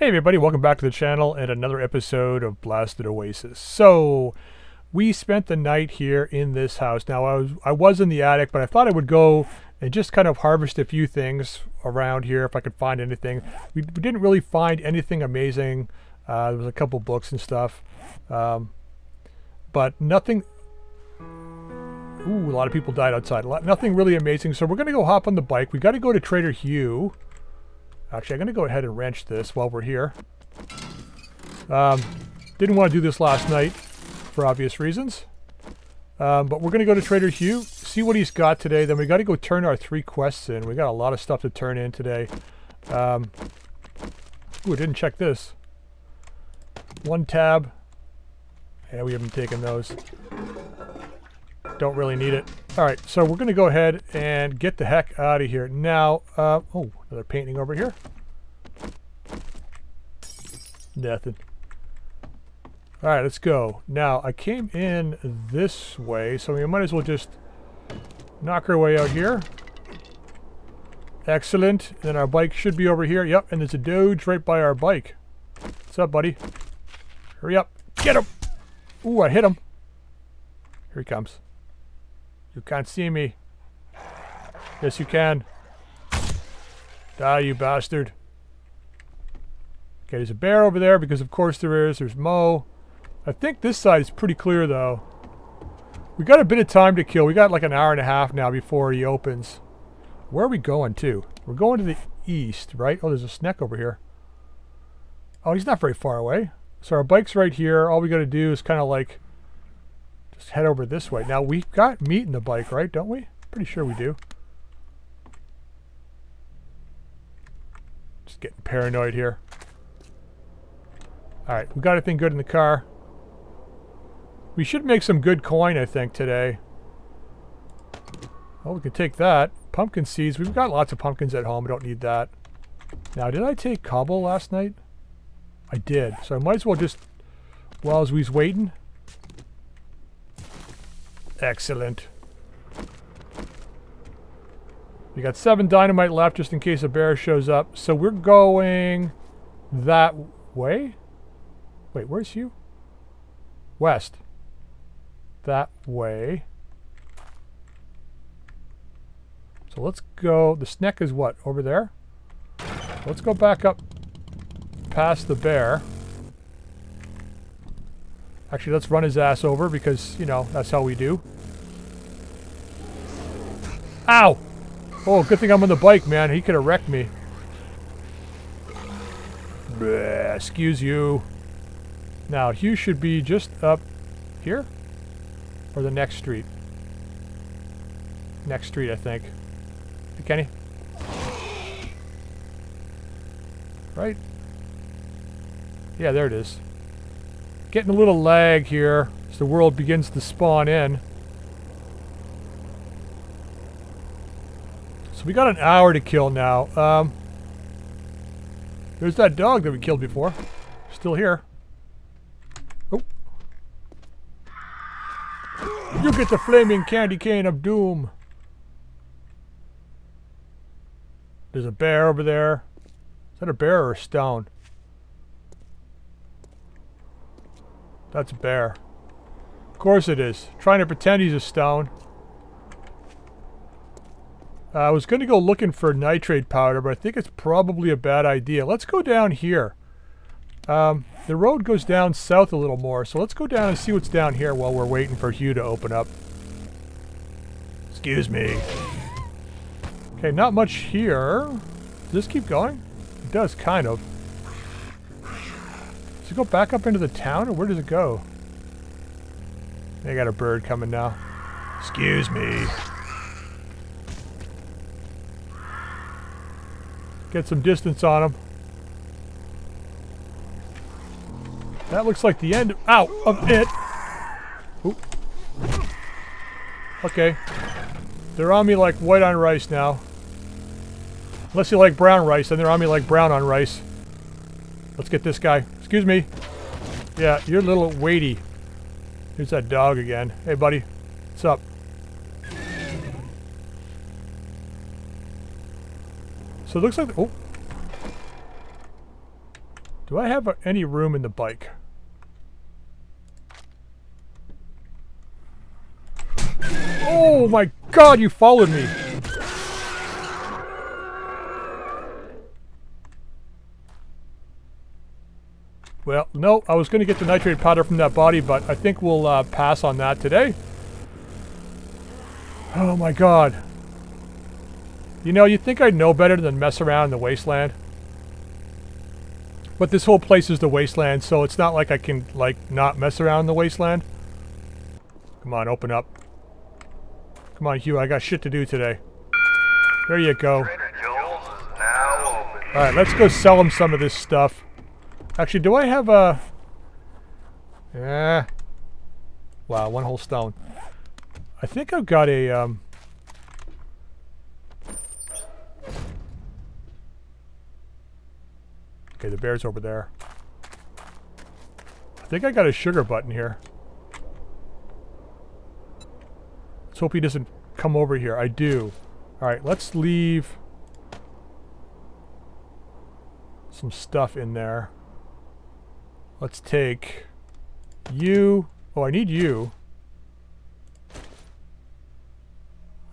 Hey everybody, welcome back to the channel and another episode of Blasted Oasis. So, we spent the night here in this house. Now, I was, I was in the attic, but I thought I would go and just kind of harvest a few things around here if I could find anything. We, we didn't really find anything amazing. Uh, there was a couple books and stuff. Um, but nothing... Ooh, a lot of people died outside. Nothing really amazing. So we're going to go hop on the bike. We got to go to Trader Hugh. Actually, I'm going to go ahead and wrench this while we're here. Um, didn't want to do this last night for obvious reasons. Um, but we're going to go to Trader Hugh, see what he's got today. Then we got to go turn our three quests in. We got a lot of stuff to turn in today. Um, ooh, I didn't check this. One tab. Yeah, we haven't taken those. Don't really need it. All right, so we're going to go ahead and get the heck out of here. Now, uh, oh, another painting over here. Nothing. All right, let's go. Now, I came in this way, so we might as well just knock our way out here. Excellent. Then our bike should be over here. Yep, and there's a Doge right by our bike. What's up, buddy? Hurry up. Get him! Ooh, I hit him. Here he comes. You can't see me. Yes, you can. Die, you bastard. Okay, there's a bear over there because of course there is. There's Mo. I think this side is pretty clear though. We got a bit of time to kill. We got like an hour and a half now before he opens. Where are we going to? We're going to the east, right? Oh, there's a snack over here. Oh, he's not very far away. So our bike's right here. All we got to do is kind of like just head over this way. Now, we've got meat in the bike, right? Don't we? Pretty sure we do. Just getting paranoid here. Alright, we got everything good in the car. We should make some good coin, I think, today. Well, we can take that. Pumpkin seeds. We've got lots of pumpkins at home. We don't need that. Now, did I take cobble last night? I did. So I might as well just, while we was waiting, Excellent. We got seven dynamite left just in case a bear shows up. So we're going that way? Wait, where's you? West. That way. So let's go. The snack is what? Over there? Let's go back up past the bear. Actually, let's run his ass over because, you know, that's how we do. Ow! Oh, good thing I'm on the bike, man. He could have wrecked me. Bleh, excuse you. Now, Hugh should be just up here? Or the next street? Next street, I think. Hey, Kenny? Right? Yeah, there it is. Getting a little lag here as the world begins to spawn in. So we got an hour to kill now. Um, there's that dog that we killed before. Still here. Oh. You get the flaming candy cane of doom. There's a bear over there. Is that a bear or a stone? That's bear. Of course it is. Trying to pretend he's a stone. Uh, I was going to go looking for nitrate powder, but I think it's probably a bad idea. Let's go down here. Um, the road goes down south a little more, so let's go down and see what's down here while we're waiting for Hugh to open up. Excuse me. Okay, not much here. Does this keep going? It does, kind of. Does it go back up into the town, or where does it go? They got a bird coming now. Excuse me. Get some distance on him. That looks like the end, ow, of it. Oop. Okay. They're on me like white on rice now. Unless you like brown rice, then they're on me like brown on rice. Let's get this guy. Excuse me. Yeah, you're a little weighty. Here's that dog again. Hey, buddy. What's up? So it looks like... Oh. Do I have any room in the bike? Oh my god, you followed me! Well, no, I was going to get the nitrate powder from that body, but I think we'll uh, pass on that today. Oh my god. You know, you think I'd know better than mess around in the wasteland? But this whole place is the wasteland, so it's not like I can, like, not mess around in the wasteland. Come on, open up. Come on, Hugh, I got shit to do today. There you go. Alright, let's go sell him some of this stuff. Actually, do I have a... Yeah. Wow, one whole stone. I think I've got a, um... Okay, the bear's over there. I think I got a sugar button here. Let's hope he doesn't come over here. I do. Alright, let's leave some stuff in there. Let's take you. Oh, I need you.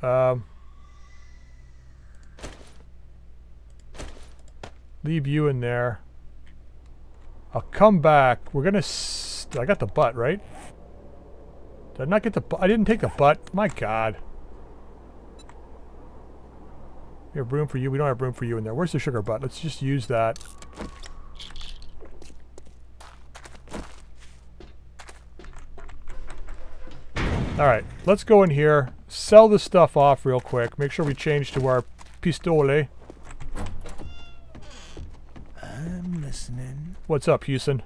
Um, leave you in there. I'll come back. We're gonna. I got the butt right. Did I not get the? I didn't take the butt. My God. We have room for you. We don't have room for you in there. Where's the sugar butt? Let's just use that. Alright, let's go in here, sell this stuff off real quick, make sure we change to our pistole. I'm listening. What's up, Houston?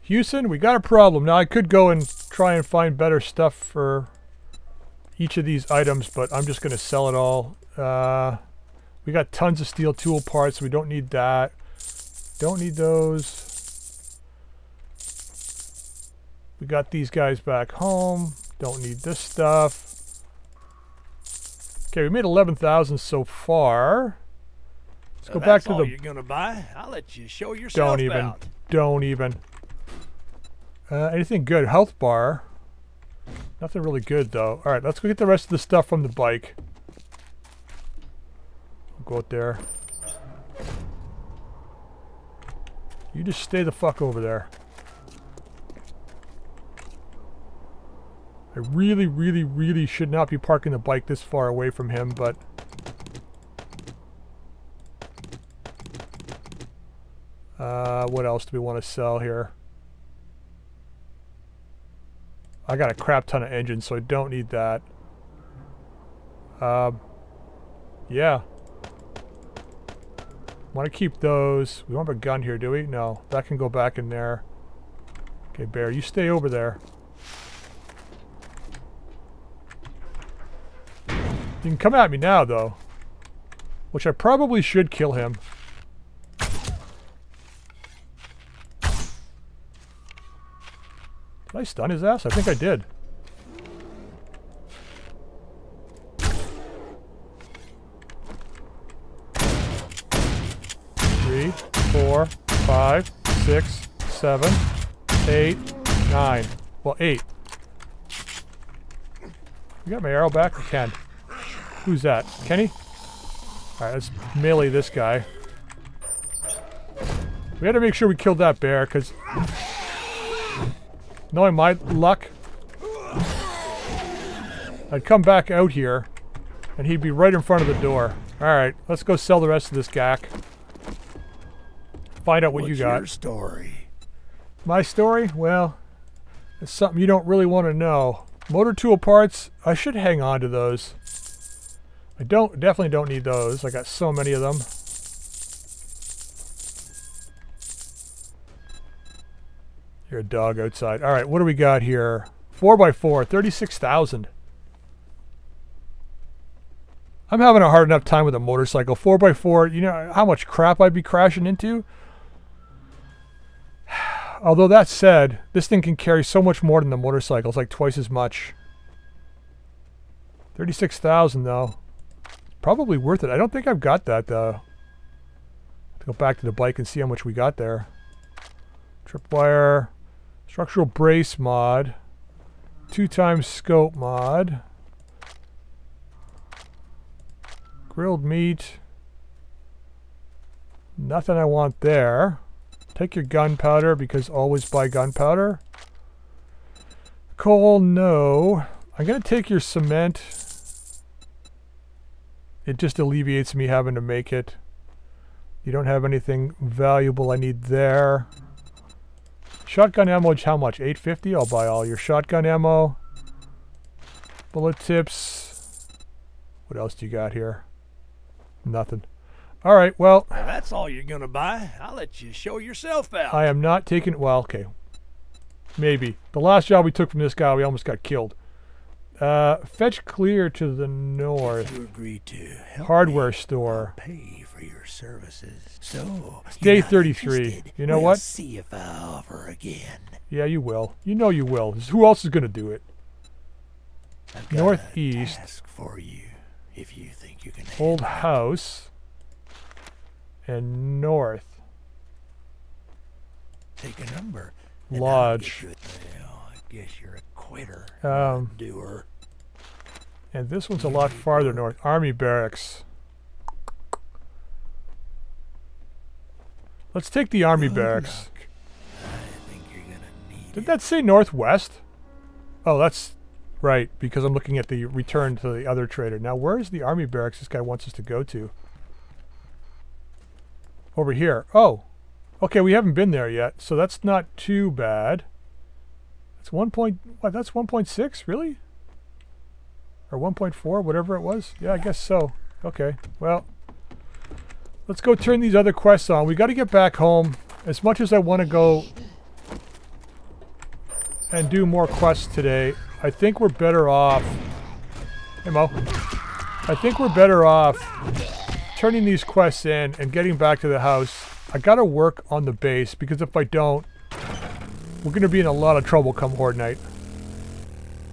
Houston, we got a problem. Now, I could go and try and find better stuff for each of these items, but I'm just going to sell it all. Uh, we got tons of steel tool parts, so we don't need that. Don't need those. We got these guys back home. Don't need this stuff. Okay, we made 11,000 so far. Let's go back to the... you're gonna buy? I'll let you show yourself Don't even. out. Don't even. Uh, anything good? Health bar. Nothing really good, though. Alright, let's go get the rest of the stuff from the bike. go out there. You just stay the fuck over there. I really, really, really should not be parking the bike this far away from him, but... Uh, what else do we want to sell here? I got a crap ton of engines, so I don't need that. Um, yeah. Want to keep those. We don't have a gun here, do we? No. That can go back in there. Okay, Bear, you stay over there. You can come at me now, though. Which I probably should kill him. Did I stun his ass? I think I did. Three, four, five, six, seven, eight, nine. Well, eight. You got my arrow back? I can. Who's that? Kenny? Alright, let's melee this guy. We had to make sure we killed that bear, because... Knowing my luck... I'd come back out here, and he'd be right in front of the door. Alright, let's go sell the rest of this gack. Find out what What's you got. your story? My story? Well, it's something you don't really want to know. Motor tool parts, I should hang on to those. I don't definitely don't need those. I got so many of them. You're a dog outside. All right, what do we got here? 4x4, 36,000. I'm having a hard enough time with a motorcycle. 4x4, you know how much crap I'd be crashing into? Although that said, this thing can carry so much more than the motorcycle. It's like twice as much. 36,000 though. Probably worth it. I don't think I've got that though. Go back to the bike and see how much we got there. Tripwire. Structural brace mod. Two times scope mod. Grilled meat. Nothing I want there. Take your gunpowder because always buy gunpowder. Coal, no. I'm going to take your cement. It just alleviates me having to make it. You don't have anything valuable I need there. Shotgun ammo, how much? 850? I'll buy all your shotgun ammo. Bullet tips. What else do you got here? Nothing. All right, well, If that's all you're gonna buy, I'll let you show yourself out. I am not taking. Well, okay. Maybe. The last job we took from this guy, we almost got killed. Uh, fetch clear to the north. you agree to Hardware store. Pay for your services. So Day 33. interested? You know We'll what? See if I offer again. Yeah, you will. You know you will. Who else is going to do it? I've got Northeast. A task for you, if you think you can. Old house. And north. Take a number. Lodge. get you a- Well, I guess you're a quitter. Um, doer. And this one's a lot farther north. Army barracks. Let's take the army barracks. luck. I think you're gonna need Did that say northwest? Oh, that's right, because I'm looking at the return to the other trader. Now, where is the army barracks this guy wants us to go to? Over here. Oh, okay, we haven't been there yet, so that's not too bad. It's one point, what, that's 1.6, really? Or 1.4, whatever it was? Yeah, I guess so. Okay, well, let's go turn these other quests on. We got to get back home. As much as I want to go and do more quests today, I think we're better off. Hey Mo. I think we're better off turning these quests in and getting back to the house. I gotta work on the base because if I don't, we're gonna be in a lot of trouble come Horde Night.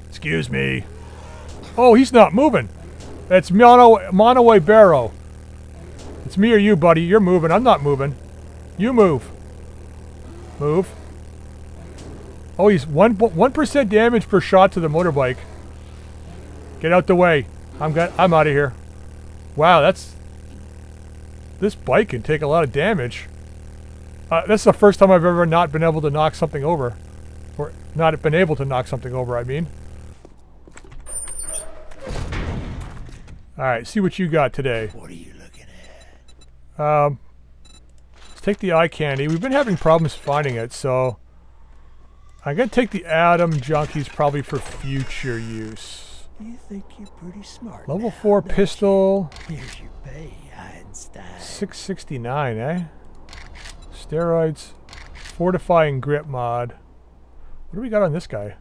Excuse me. Oh, he's not moving. That's Mono Monoway Barrow. It's me or you, buddy. You're moving. I'm not moving. You move. Move. Oh, he's one one percent damage per shot to the motorbike. Get out the way. I'm got. I'm out of here. Wow, that's. This bike can take a lot of damage. Uh, this is the first time I've ever not been able to knock something over, or not been able to knock something over. I mean. All right, see what you got today. What are you looking at? Um, let's take the eye candy. We've been having problems finding it, so I'm gonna take the Atom Junkies probably for future use. You think you're pretty smart. Level now, four don't you? pistol, Here's your pay, Einstein. 669, eh? Steroids, fortifying grip mod. What do we got on this guy?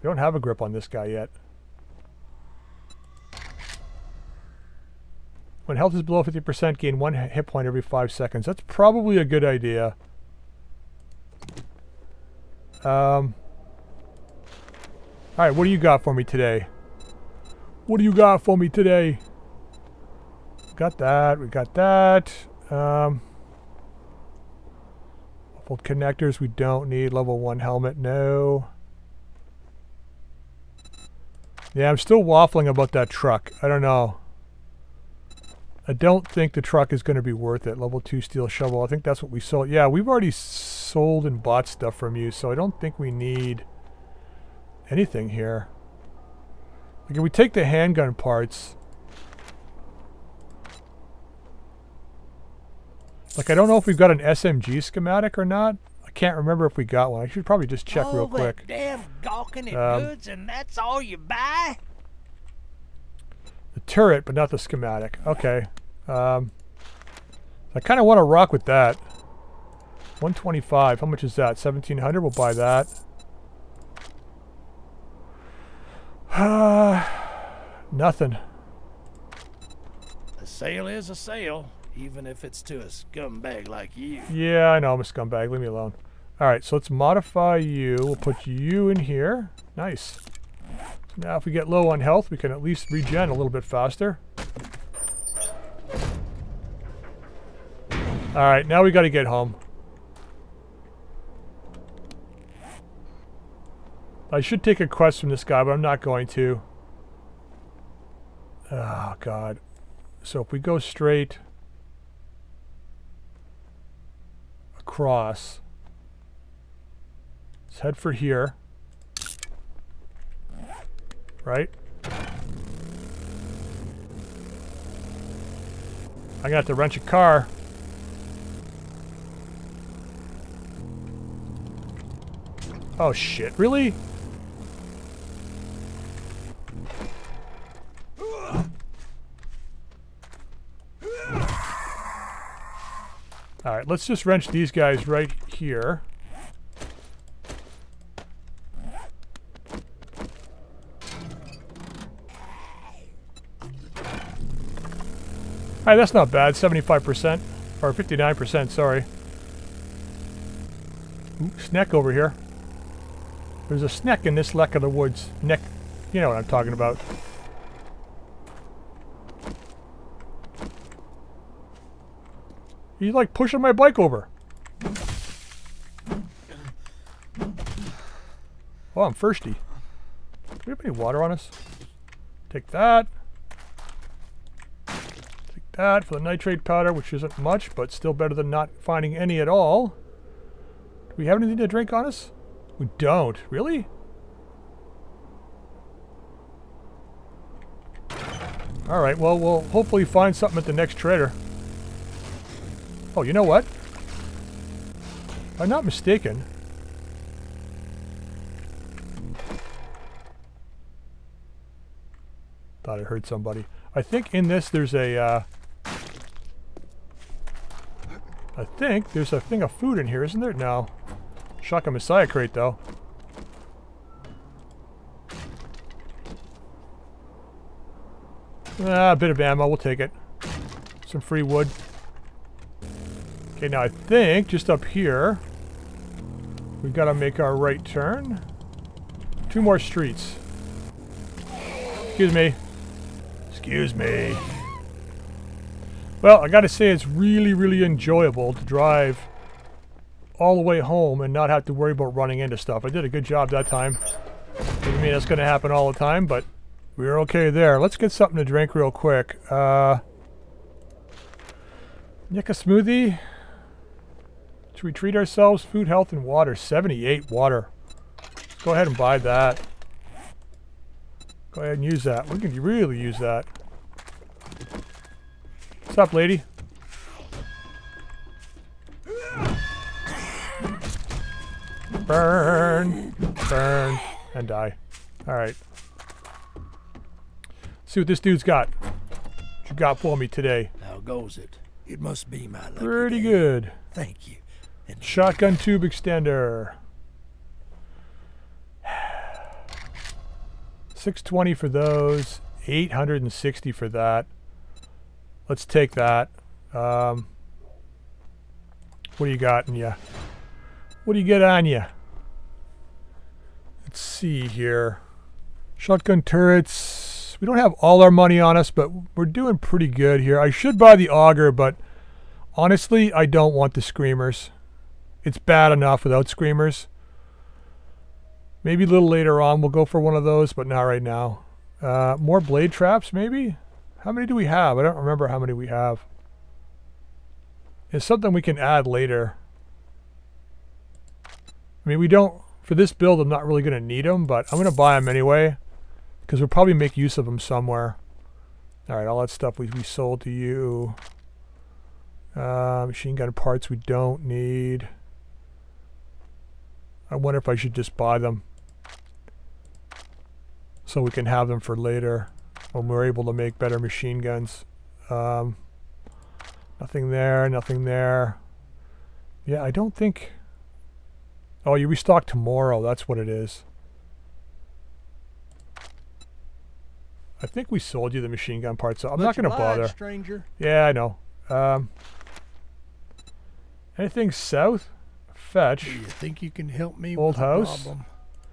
We don't have a grip on this guy yet. When health is below 50%, gain one hit point every five seconds. That's probably a good idea. Um. All right, what do you got for me today? What do you got for me today? Got that. We got that. Um, muffled connectors we don't need. Level one helmet, no. Yeah, I'm still waffling about that truck. I don't know. I don't think the truck is going to be worth it. Level two steel shovel. I think that's what we sold. Yeah, we've already sold and bought stuff from you, so I don't think we need anything here. Like if we take the handgun parts. Like I don't know if we've got an SMG schematic or not. I can't remember if we got one. I should probably just check real all quick. Damn gawking at Um, goods, and that's all you buy? The turret, but not the schematic. Okay. Um, I kind of want to rock with that. 125. How much is that? 1700. We'll buy that. Nothing. A sale is a sale, even if it's to a scumbag like you. Yeah, I know I'm a scumbag. Leave me alone. All right, so let's modify you. We'll put you in here. Nice. Now if we get low on health, we can at least regen a little bit faster. Alright, now we gotta get home. I should take a quest from this guy, but I'm not going to. Oh, God. So if we go straight across, let's head for here. Right? Gonna have to rent a car. Oh shit, really? Alright, let's just wrench these guys right here. Alright, that's not bad. 75%. Or 59%, sorry. Ooh, over here. There's a snack in this neck of the woods. Neck. You know what I'm talking about. He's like pushing my bike over. Oh, I'm thirsty. Do we have any water on us? Take that. Take that for the nitrate powder, which isn't much, but still better than not finding any at all. Do we have anything to drink on us? We don't. Really? Alright, well, we'll hopefully find something at the next trader. Oh, you know what? I'm not mistaken. Thought I heard somebody. I think in this there's a, uh, I think there's a thing of food in here, isn't there? No. Shotgun Messiah crate, though. Ah, a bit of ammo, we'll take it. Some free wood. Okay, now I think just up here, we've gotta make our right turn. Two more streets. Excuse me. Excuse me. Well, I gotta say it's really, really enjoyable to drive all the way home and not have to worry about running into stuff. I did a good job that time. Doesn't mean that's gonna happen all the time, but we are okay there. Let's get something to drink real quick. Uh, yucca smoothie. Should we treat ourselves? Food, health, and water. 78 water. Let's go ahead and buy that. Go ahead and use that. We can really use that. What's up, lady? Burn, burn, and die. Alright. See what this dude's got. What you got for me today? How goes it? It must be my lucky Pretty day. good. Thank you. Shotgun tube extender. 620 for those. 860 for that. Let's take that. Um, what do you got in you? What do you get on you? Let's see here. Shotgun turrets. We don't have all our money on us, but we're doing pretty good here. I should buy the auger, but honestly, I don't want the screamers. It's bad enough without screamers. Maybe a little later on we'll go for one of those, but not right now. Uh, more blade traps, maybe? How many do we have? I don't remember how many we have. It's something we can add later. I mean, we don't... For this build, I'm not really going to need them, but I'm going to buy them anyway. Because we'll probably make use of them somewhere. Alright, all that stuff we, we sold to you. Uh, machine gun parts we don't need. I wonder if I should just buy them. So we can have them for later. When we're able to make better machine guns. Um, nothing there, nothing there. Yeah, I don't think... Oh, you restock tomorrow. That's what it is. I think we sold you the machine gun parts, so I'm not going to bother. stranger. Yeah, I know. Um, anything south? Fetch. Do you think you can help me Old with the house? problem?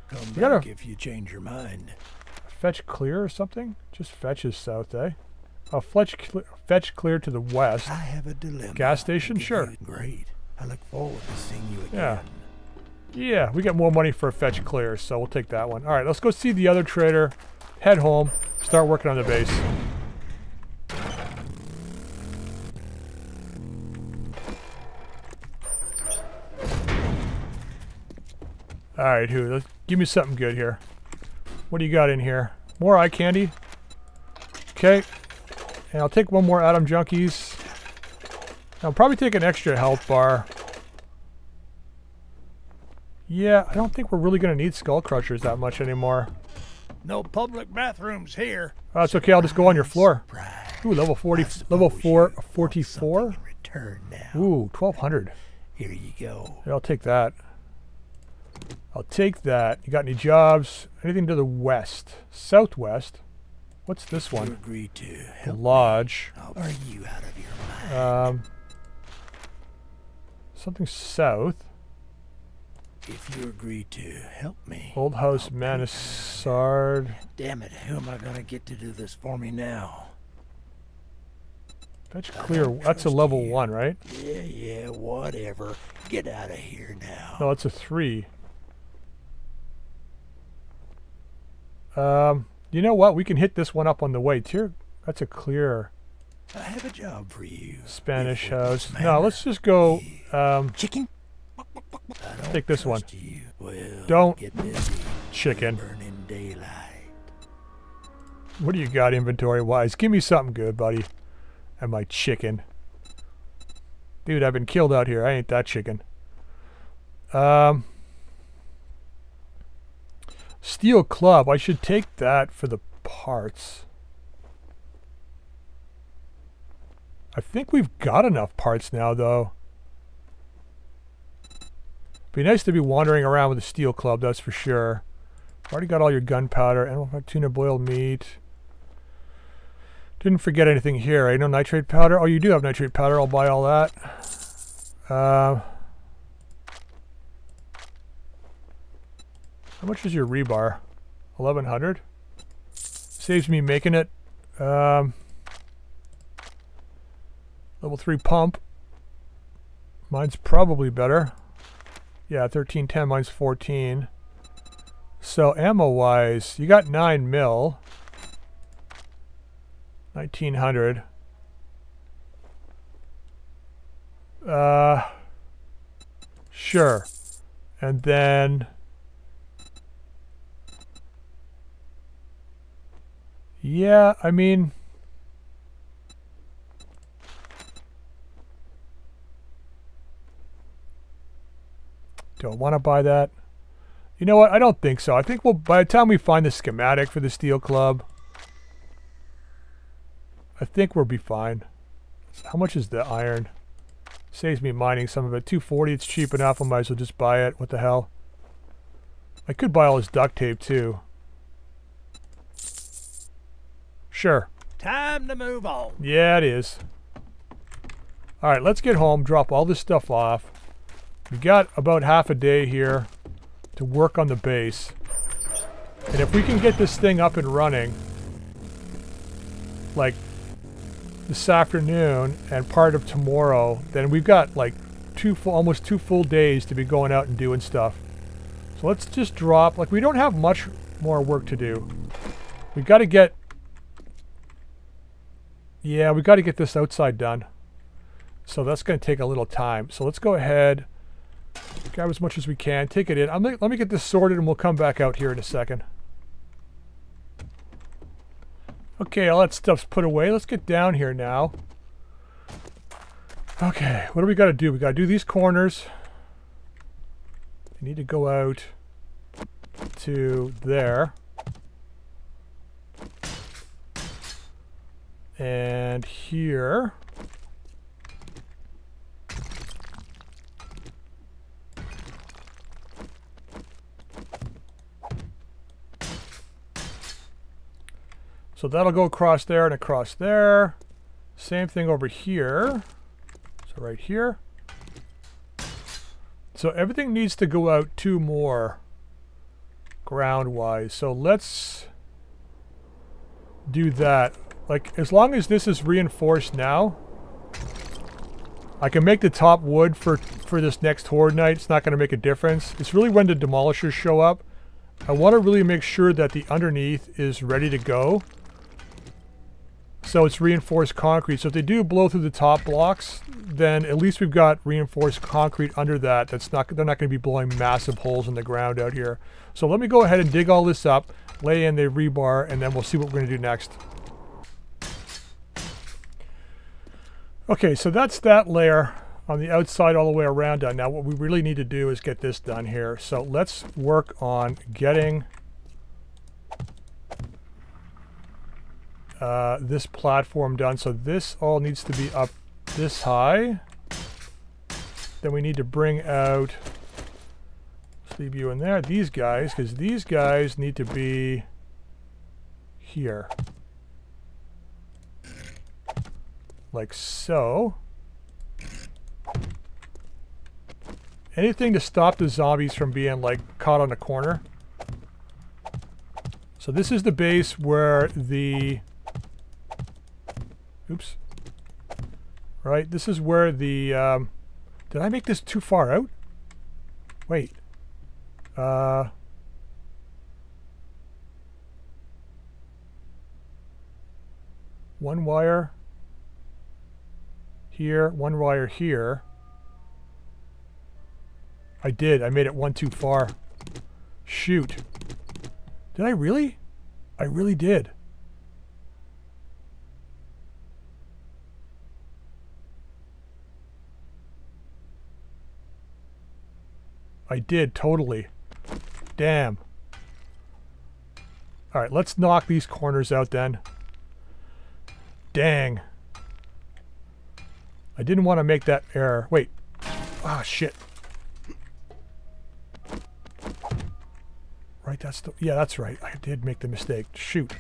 Come You back gotta- if you change your mind. Fetch clear or something? Just fetch is south, eh? A fetch, cle fetch clear to the west. I have a dilemma. Gas station? Sure. Great. I look forward to seeing you again. Yeah. Yeah, we get more money for a fetch clear, so we'll take that one. All right, let's go see the other trader, head home, start working on the base. All right, who? Let's give me something good here. What do you got in here? More eye candy. Okay, and I'll take one more Atom Junkies. I'll probably take an extra health bar. Yeah, I don't think we're really going to need Skull Crushers that much anymore. No public bathrooms here. Oh, it's okay. I'll just go on your floor. Ooh, level 40, level 4, 44. return now. Ooh, 1200. Here you go. Yeah, I'll take that. I'll take that. You got any jobs? Anything to the west? Southwest? What's this You one? agree to help. lodge. Are you out of your mind? Um, something south. if you agree to help me. Old House Mansard. Damn it, who am I gonna get to do this for me now? I clear. That's a level you. 1, right? Yeah, yeah, whatever. Get out of here now. No, it's a 3. Um, you know what? We can hit this one up on the way. Tier, that's a clear I have a job for you. Spanish If with this house. No, let's just go. Um, Chicken? Take this one. Well, Don't. get busy. chicken. Burning daylight. What do you got inventory wise? Give me something good, buddy. And my chicken. Dude, I've been killed out here. I ain't that chicken. Um, steel club. I should take that for the parts. I think we've got enough parts now, though. Be nice to be wandering around with a steel club, that's for sure. Already got all your gunpowder and tuna boiled meat. Didn't forget anything here, eh? No nitrate powder? Oh, you do have nitrate powder. I'll buy all that. Uh, how much is your rebar? 1100 Saves me making it. Um, level 3 pump. Mine's probably better. Yeah, 1310. Mine's 14. So ammo-wise, you got 9 mil. 1900. Uh, sure. And then, yeah, I mean, don't want to buy that. You know what? I don't think so. I think we'll, by the time we find the schematic for the steel club, I think we'll be fine. How much is the iron? Saves me mining some of it. 240, it's cheap enough. I might as well just buy it. What the hell? I could buy all this duct tape too. Sure. Time to move on. Yeah, it is. Alright, let's get home, drop all this stuff off. We got about half a day here to work on the base. And if we can get this thing up and running, like this afternoon and part of tomorrow, then we've got like two full, almost two full days to be going out and doing stuff. So let's just drop, like we don't have much more work to do. We've got to get yeah, we got to get this outside done. So that's going to take a little time. So let's go ahead, grab as much as we can, take it in. I'm let me get this sorted and we'll come back out here in a second. Okay, all that stuff's put away. Let's get down here now. Okay, what do we got to do? We got to do these corners. We need to go out to there. And here. So that'll go across there and across there. Same thing over here. So right here. So everything needs to go out two more ground-wise. So let's do that. Like, as long as this is reinforced now, I can make the top wood for, for this next Horde Night. It's not going to make a difference. It's really when the Demolishers show up. I want to really make sure that the underneath is ready to go. So it's reinforced concrete. So if they do blow through the top blocks, then at least we've got reinforced concrete under that. That's not they're not going to be blowing massive holes in the ground out here. So let me go ahead and dig all this up, lay in the rebar, and then we'll see what we're going to do next. Okay, so that's that layer on the outside all the way around done. Now what we really need to do is get this done here. So let's work on getting uh, this platform done. So this all needs to be up this high. Then we need to bring out, let's leave you in there, these guys, because these guys need to be here. Like so. Anything to stop the zombies from being like caught on a corner. So this is the base where the Oops. Right, this is where the, um, did I make this too far out? Wait. Uh, one wire here, one wire here. I did, I made it one too far. Shoot. Did I really? I really did. I did, totally. Damn. Alright, let's knock these corners out then. Dang. I didn't want to make that error. Wait. Ah, shit. Right, that's the... Yeah, that's right. I did make the mistake. Shoot.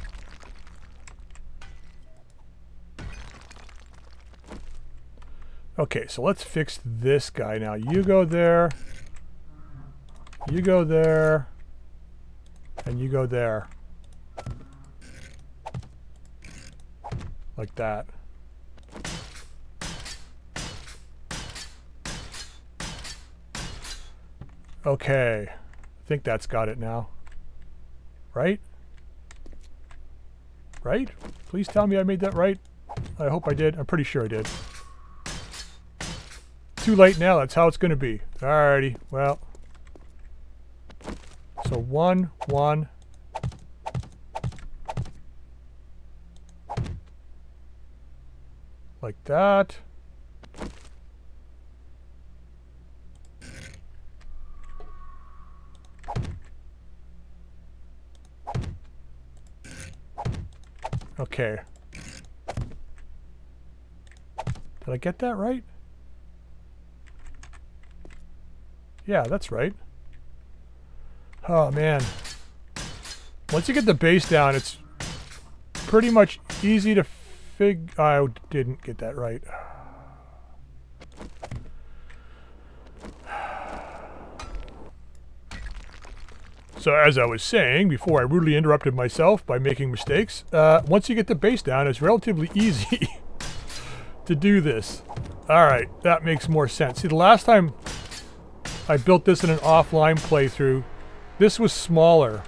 Okay, so let's fix this guy now. You go there. You go there. And you go there. Like that. Okay. I think that's got it now. Right? Right? Please tell me I made that right. I hope I did. I'm pretty sure I did. Too late now. That's how it's going to be. Alrighty. Well... So one, one. Like that. Okay. Did I get that right? Yeah, that's right. Oh, man. Once you get the base down, it's pretty much easy to fig... I didn't get that right. So as I was saying before I rudely interrupted myself by making mistakes, uh, once you get the base down, it's relatively easy to do this. Alright, that makes more sense. See, the last time I built this in an offline playthrough, this was smaller.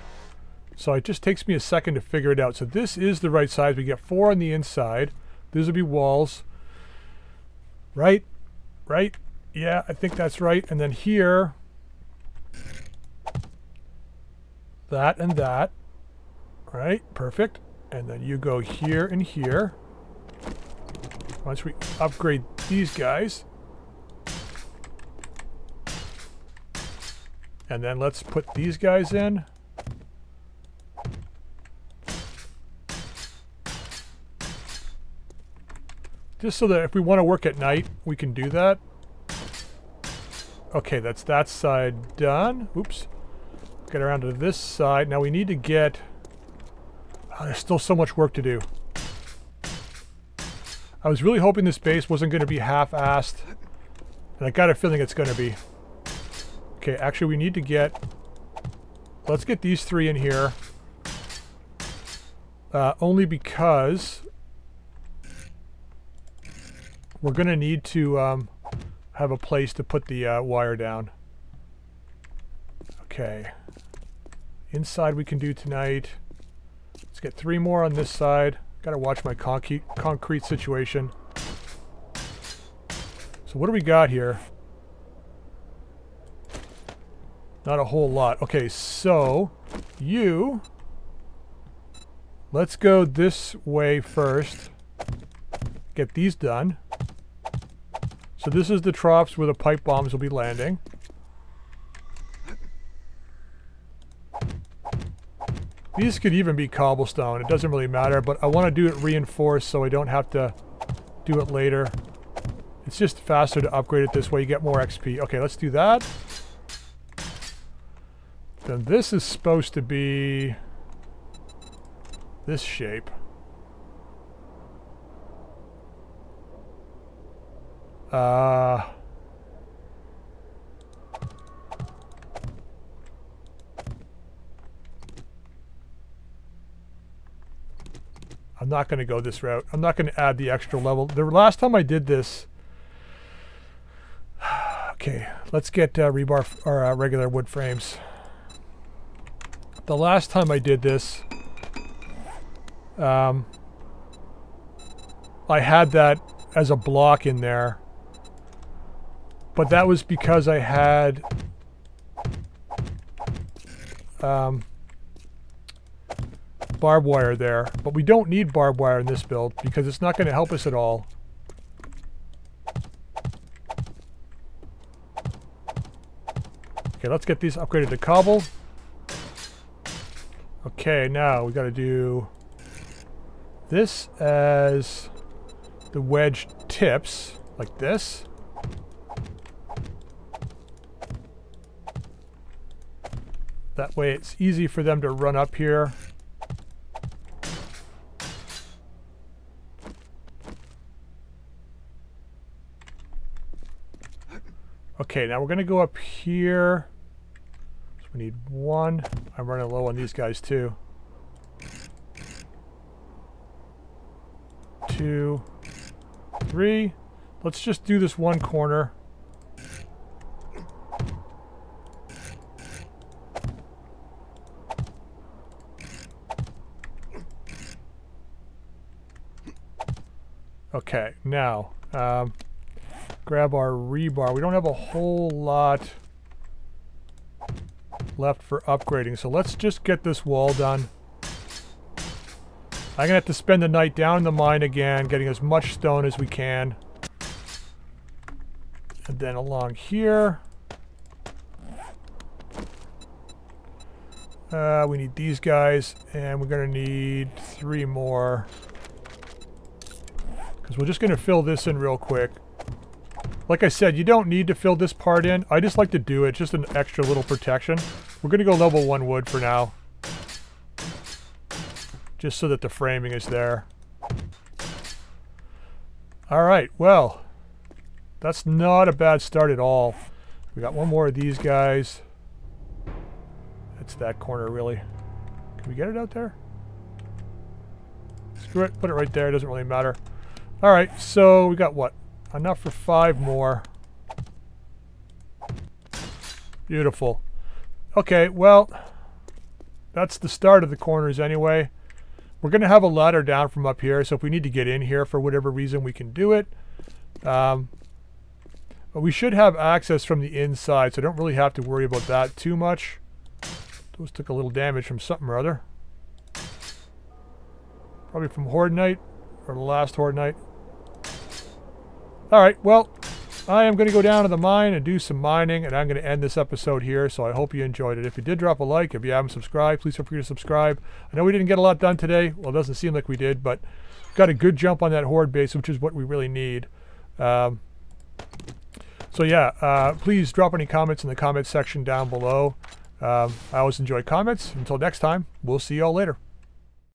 So it just takes me a second to figure it out. So this is the right size. We get four on the inside. These will be walls. Right? Right? Yeah, I think that's right. And then here, that and that. Right? Perfect. And then you go here and here. Once we upgrade these guys, And then let's put these guys in. Just so that if we want to work at night, we can do that. Okay, that's that side done. Oops. Get around to this side. Now we need to get... Oh, there's still so much work to do. I was really hoping this base wasn't going to be half-assed. And I got a feeling it's going to be. Okay, actually we need to get... Let's get these three in here. Uh, only because we're going to need to um, have a place to put the uh, wire down. Okay. Inside we can do tonight. Let's get three more on this side. Got to watch my concrete, concrete situation. So what do we got here? Not a whole lot. Okay, so you... Let's go this way first. Get these done. So this is the troughs where the pipe bombs will be landing. These could even be cobblestone. It doesn't really matter, but I want to do it reinforced so I don't have to do it later. It's just faster to upgrade it this way. You get more XP. Okay, let's do that. Then this is supposed to be this shape. Uh... I'm not going to go this route. I'm not going to add the extra level. The last time I did this... okay, let's get uh, rebar or uh, regular wood frames. The last time I did this, um, I had that as a block in there. But that was because I had um, barbed wire there. But we don't need barbed wire in this build because it's not going to help us at all. Okay, let's get these upgraded to cobble. Okay, now we got to do this as the wedge tips, like this. That way it's easy for them to run up here. Okay, now we're going to go up here. So we need one. I'm running low on these guys too. Two, three. Let's just do this one corner. Okay, now, um, grab our rebar. We don't have a whole lot left for upgrading, so let's just get this wall done. I'm going to have to spend the night down in the mine again, getting as much stone as we can. And then along here... Uh, we need these guys, and we're going to need three more. Because we're just going to fill this in real quick. Like I said, you don't need to fill this part in. I just like to do it, just an extra little protection. We're to go level 1 wood for now. Just so that the framing is there. Alright, well. That's not a bad start at all. We got one more of these guys. It's that corner, really. Can we get it out there? Screw it, put it right there, it doesn't really matter. Alright, so we got what? Enough for five more. Beautiful. Okay, well, that's the start of the corners anyway. We're going to have a ladder down from up here, so if we need to get in here for whatever reason, we can do it. Um, but we should have access from the inside, so I don't really have to worry about that too much. Those took a little damage from something or other. Probably from Horde Night, or the last Horde Night. Alright, well, I am going to go down to the mine and do some mining, and I'm going to end this episode here, so I hope you enjoyed it. If you did, drop a like. If you haven't subscribed, please feel free to subscribe. I know we didn't get a lot done today. Well, it doesn't seem like we did, but got a good jump on that horde base, which is what we really need. Um, so yeah, uh, please drop any comments in the comments section down below. Um, I always enjoy comments. Until next time, we'll see y'all later.